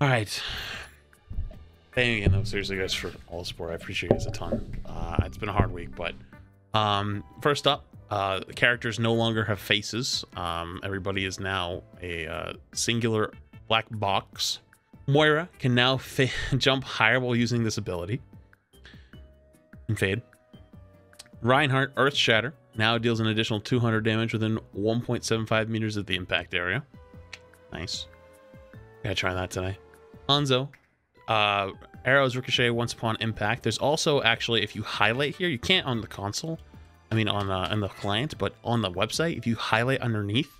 All right. Thank you again, though, seriously, guys, for all the support. I appreciate you guys a ton. Uh, it's been a hard week, but um, first up, uh, the characters no longer have faces. Um, everybody is now a uh, singular black box. Moira can now jump higher while using this ability. And fade. Reinhardt, Earth Shatter, now deals an additional 200 damage within 1.75 meters of the impact area. Nice. Gotta try that today. Hanzo, uh, arrows ricochet once upon impact. There's also actually, if you highlight here, you can't on the console, I mean on, uh, on the client, but on the website, if you highlight underneath,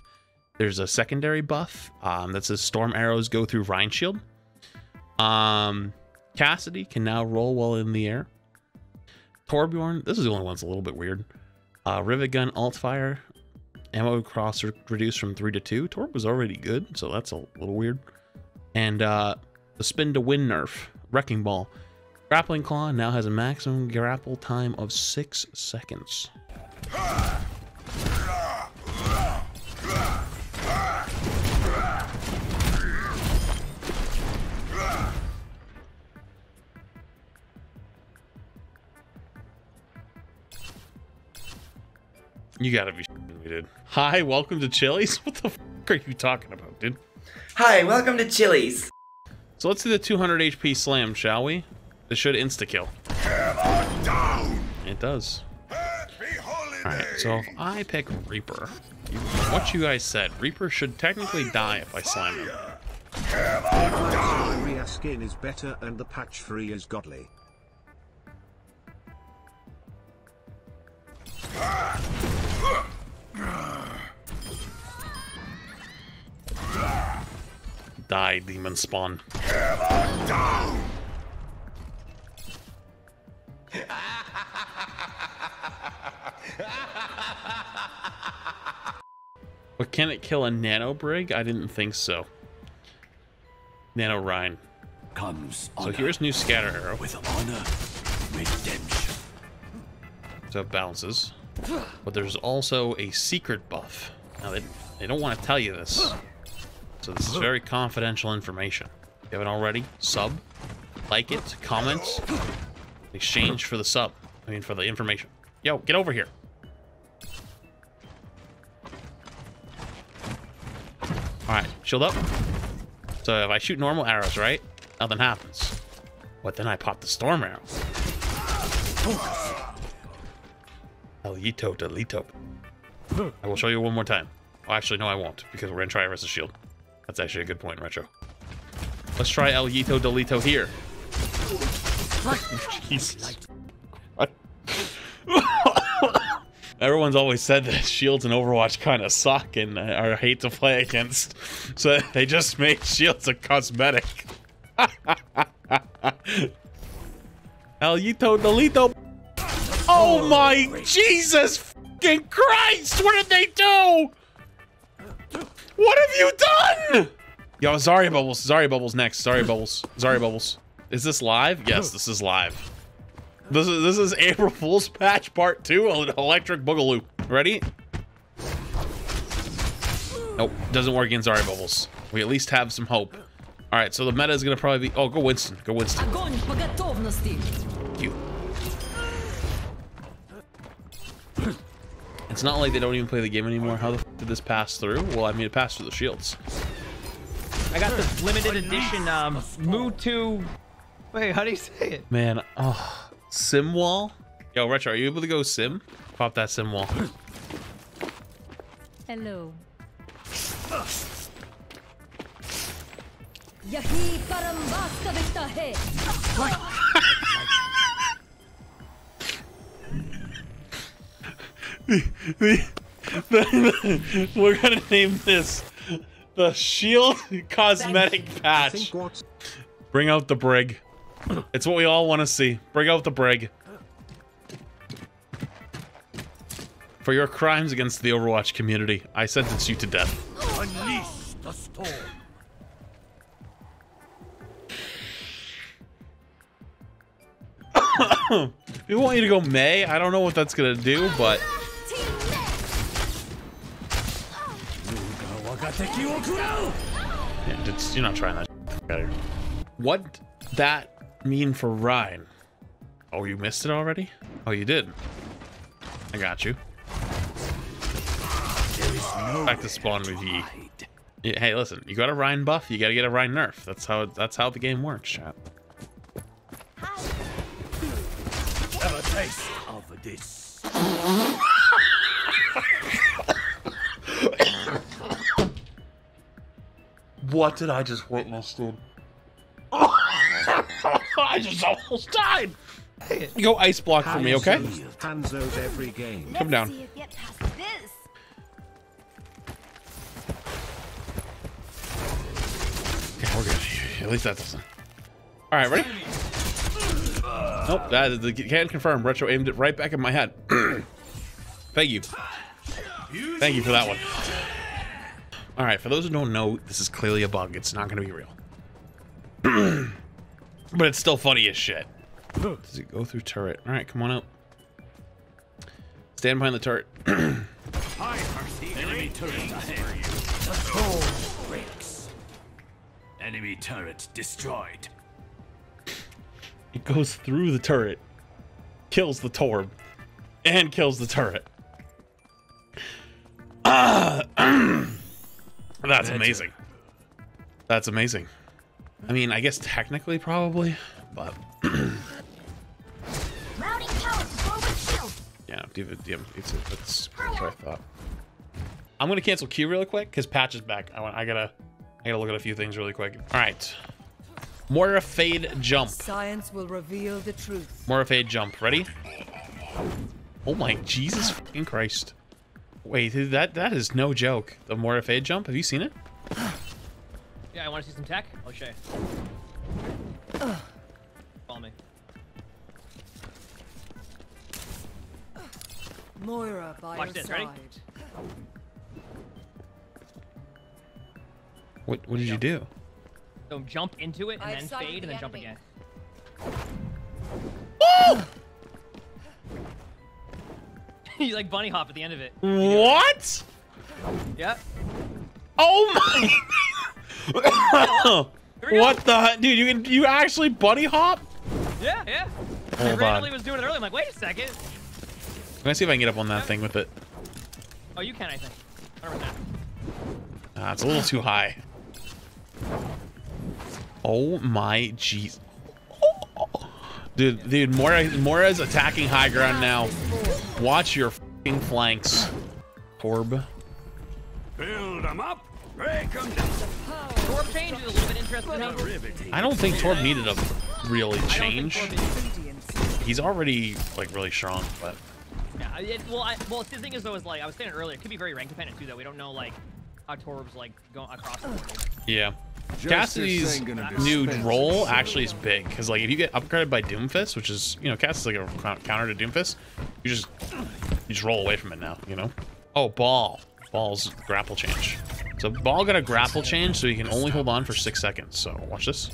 there's a secondary buff um, that says storm arrows go through Rein Shield. Um, Cassidy can now roll while in the air. Torbjorn, this is the only one that's a little bit weird. Uh, Rivet Gun, Alt Fire, ammo cross reduced from 3 to 2. Torb was already good, so that's a little weird. And uh, the Spin to Win nerf, Wrecking Ball. Grappling Claw now has a maximum grapple time of 6 seconds. You gotta be me, dude. Hi, welcome to Chili's? What the fuck are you talking about, dude? Hi, welcome to Chili's. So let's do the 200 HP slam, shall we? This should insta-kill. It does. Alright, so if I pick Reaper, what you guys said, Reaper should technically die if I slam him. Area skin is better and the patch free is godly. Die, demon spawn. but can it kill a nano brig? I didn't think so. Nano Rein. Comes so here's new scatter arrow. With honor, redemption. So it bounces. But there's also a secret buff. Now they, they don't want to tell you this. So this is very confidential information. If you haven't already, sub, like it, comment, exchange for the sub. I mean, for the information. Yo, get over here. Alright, shield up. So if I shoot normal arrows, right? Nothing happens. But then I pop the storm arrow. El Yito Delito. I will show you one more time. Oh, actually, no, I won't, because we're going to try versus shield. That's actually a good point, Retro. Let's try El Yito Delito here. Jesus. Everyone's always said that shields in Overwatch kind of suck and are hate to play against, so they just made shields a cosmetic. El Yito Delito. Oh my Jesus fucking Christ! What did they do? What have you done? Yo, Zarya Bubbles. Zarya Bubbles next. Zarya Bubbles. Zarya Bubbles. Is this live? Yes, this is live. This is this is April Fool's Patch Part 2 Electric Boogaloo. Ready? Nope, doesn't work against Zarya Bubbles. We at least have some hope. Alright, so the meta is gonna probably be... Oh, go Winston. Go Winston. It's not like they don't even play the game anymore. How the f did this pass through? Well, I mean, it passed through the shields. I got this limited edition um, Mutu. Wait, how do you say it? Man, oh, sim wall. Yo, Retro, are you able to go sim? Pop that sim wall. Hello. यही परम वास्तविकता है We're gonna name this the Shield Cosmetic Patch. Bring out the brig. It's what we all want to see. Bring out the brig. For your crimes against the Overwatch community, I sentence you to death. Unleash the storm. we want you to go Mei. I don't know what that's gonna do, but yeah, it's, you're not trying that. Better. What that mean for Rein? Oh, you missed it already? Oh, you did. I got you. Back to spawn with ye. Yeah, hey, listen, you got a Rein buff, you gotta get a Rein nerf. That's how that's how the game works, chat. Have a taste of this. What did I just witness, dude? I just almost died. Go ice block for me, okay? Hanzo's every game. Come down. See you get past this. Okay, we're good. At least that doesn't. All right, ready? Nope, that the can confirm. Retro aimed it right back in my head. Thank you. Thank you for that one. All right, for those who don't know, this is clearly a bug. It's not going to be real. but it's still funny as shit. Does it go through turret? All right, come on up. Stand behind the turret. Enemy turret ahead. The breaks. Enemy turret destroyed. It goes through the turret, kills the Torb, and kills the turret. Ah, that's amazing. That's amazing. I mean, I guess technically, probably, but Mounting tower forward shield. yeah, give it, yeah, it's, it's what I thought. I'm gonna cancel Q really quick because Patch is back. I want, I gotta, I gotta look at a few things really quick. All right, Moira Fade jump. Science will reveal the truth. Moira Fade jump. Ready? Oh my Jesus fucking Christ. Wait, dude, that that is no joke. The Moira Fade jump. Have you seen it? Yeah, I want to see some tech. I'll show you. Follow me. Moira by Watch this, side. ready? What what did you do? So jump into it and I've then sighted fade and the then jump enemy. again. you like bunny hop at the end of it. What? Yep. Oh my! Here we go. what the dude? You can you actually bunny hop? Yeah, yeah. I Hold randomly on. was doing it earlier. I'm like, wait a second. Let me see if I can get up on that thing with it. Oh, you can, I think. 100%. Ah, it's a little too high. Oh my jeez. Dude, dude, Mora, Mora's attacking high ground now. Watch your fucking flanks. Torb. Build them up. Break them down. Torb change is a little bit interesting. to me. Riveting. I don't think Torb needed a really I don't think change. Torb is- Radiance. He's already like really strong, but Yeah, it, well, I, well, the thing is though is like I was saying earlier, it could be very rank dependent too. Though we don't know like how Torb's like going across the board. yeah. Cassidy's new roll actually is big because like if you get upgraded by Doomfist, which is you know Cassidy's like a counter to Doomfist, you just you just roll away from it now. You know. Oh, ball. Ball's grapple change. So ball got a grapple change, so you can only hold on for six seconds. So watch this.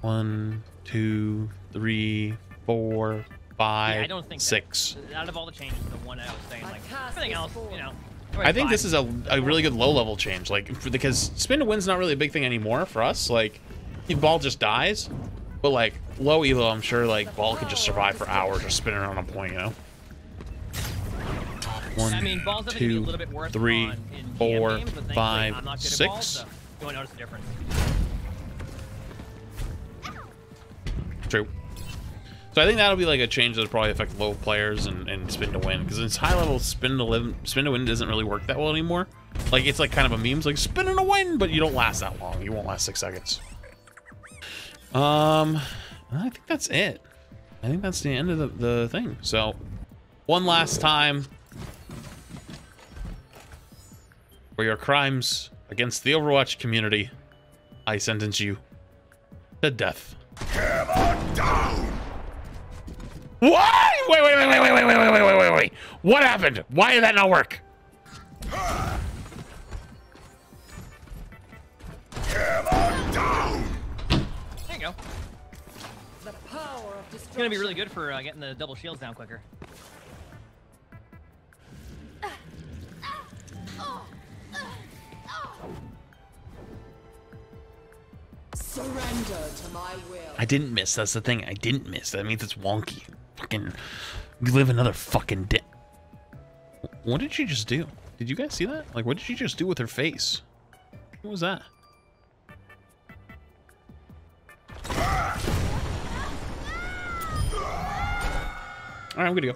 One, two, three, four, five, Yeah, I don't think that- six. out of all the changes, the one I was saying like cast everything else, you know. I think this is a, a really good low level change, like for, because spin to win's not really a big thing anymore for us. Like, if ball just dies, but like low elo, I'm sure like ball could just survive for hours just spinning around a point, you know. One, I mean, balls definitely be a little bit worse three, on, four, games, five, I'm not good six. Balls, so you won't notice the difference. True. So I think that'll be like a change that'll probably affect low players and, and spin to win because it's high level spin to live spin to win doesn't really work that well anymore. Like it's like kind of a meme, it's like spinning to win, but you don't last that long. You won't last six seconds. Um, I think that's it. I think that's the end of the, the thing. So one last time for your crimes against the Overwatch community, I sentence you to death. What? Wait, wait, wait, wait, wait, wait, wait, wait, wait, wait, wait, wait. What happened? Why did that not work? There you go. The power of It's gonna be really good for uh, getting the double shields down quicker. Surrender to my will. I didn't miss. That's the thing. I didn't miss. That means it's wonky. Fucking, live another fucking day. What did she just do? Did you guys see that? Like, what did she just do with her face? What was that? All right, I'm gonna go.